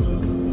Ooh.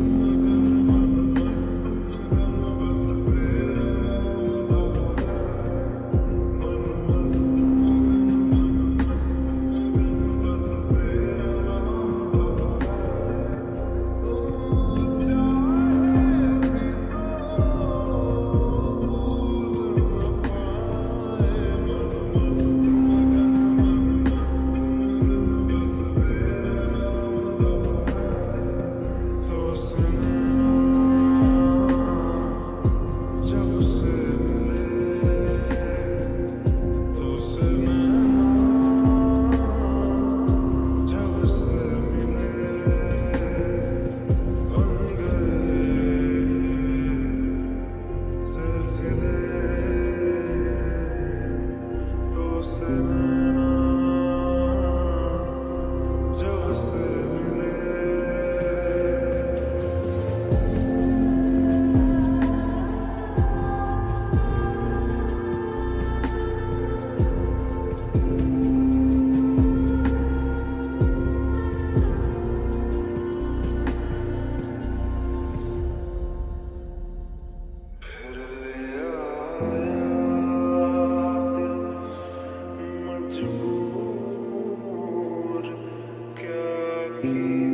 to. Thank you.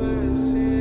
blessing.